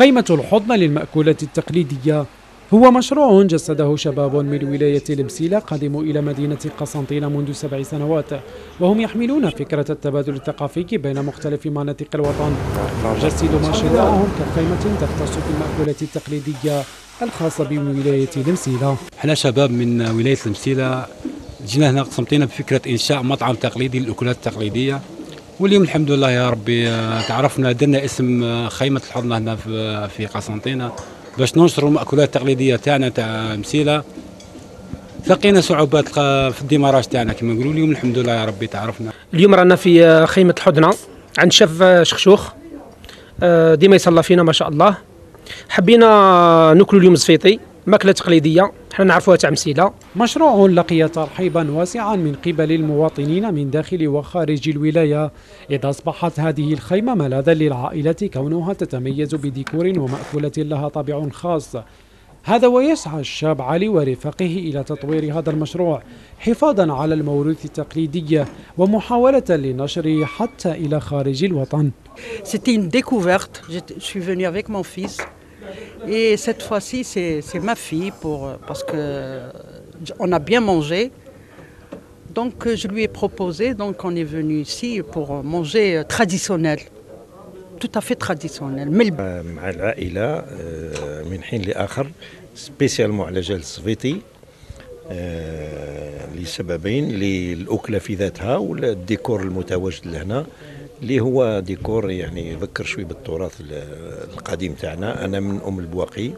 خيمة الحضن للمأكولات التقليدية هو مشروع جسده شباب من ولاية المسيلة قدموا إلى مدينة قسنطينة منذ سبع سنوات وهم يحملون فكرة التبادل الثقافي بين مختلف مناطق الوطن. جسدوا مشروعهم كخيمة تختص في المأكولات التقليدية الخاصة بولاية المسيلة إحنا شباب من ولاية المسيلة جينا هنا قسنطينة بفكرة إنشاء مطعم تقليدي للأكلات التقليدية. واليوم الحمد لله يا ربي آه، تعرفنا درنا اسم آه، خيمة الحضنة هنا في في قسنطينة. باش ننشروا المأكولات التقليدية تاعنا تاع مسيلة لقينا صعوبات في الديماراج تاعنا. كما نقولوا اليوم الحمد لله يا ربي تعرفنا. اليوم رانا في خيمة الحضنة عند شيف شخشوخ. آه، ديما يصلى فينا ما شاء الله. حبينا ناكلوا اليوم زفيطي ماكلة تقليدية. حنا نعرفوها تاع مسيلة. مشروع لقي ترحيبا واسعا من قبل المواطنين من داخل وخارج الولاية. اذ أصبحت هذه الخيمة ملاذا للعائلة كونها تتميز بديكور ومأكولة لها طابع خاص. هذا ويسعى الشاب علي ورفاقه إلى تطوير هذا المشروع حفاظا على الموروث التقليدي ومحاولة لنشره حتى إلى خارج الوطن. C'était une découverte. Je, suis venue avec mon fils. Et cette fois-ci, c'est ma fille pour, parce qu'on a bien mangé. Donc je lui ai proposé, donc on est venu ici pour manger traditionnel. Tout à fait traditionnel. مع العائلة من حين لآخر سبيسيالمون على جال الصفيتي لسببين للأكلة في ذاتها والديكور المتواجد لهنا اللي هو ديكور يعني يذكر شوي بالتراث القديم تاعنا. أنا من أم البواقي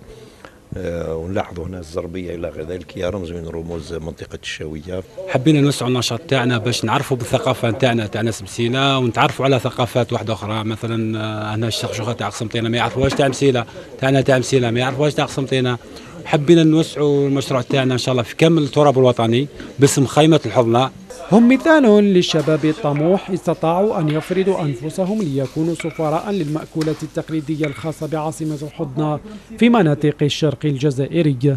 أه ونلاحظوا هنا الزربية إلى غير ذلك. هي رمز من رموز منطقة الشاوية. حبينا نوسعوا النشاط تاعنا باش نعرفوا بالثقافة تاعنا تاع ناس مسيله ونتعرفوا على ثقافات واحدة أخرى. مثلا آه، هنا الشخشوخه تاع قسنطينه ما يعرفوهاش تاع مسيلة. تاعنا تاع مسيلة ما يعرفوهاش تاع قسنطينه حبينا نوسعوا المشروع تاعنا إن شاء الله في كامل التراب الوطني باسم خيمة الحضنة. هم مثال للشباب الطموح استطاعوا أن يفرضوا أنفسهم ليكونوا سفراء للمأكولات التقليدية الخاصة بعاصمة الحضنة في مناطق الشرق الجزائري.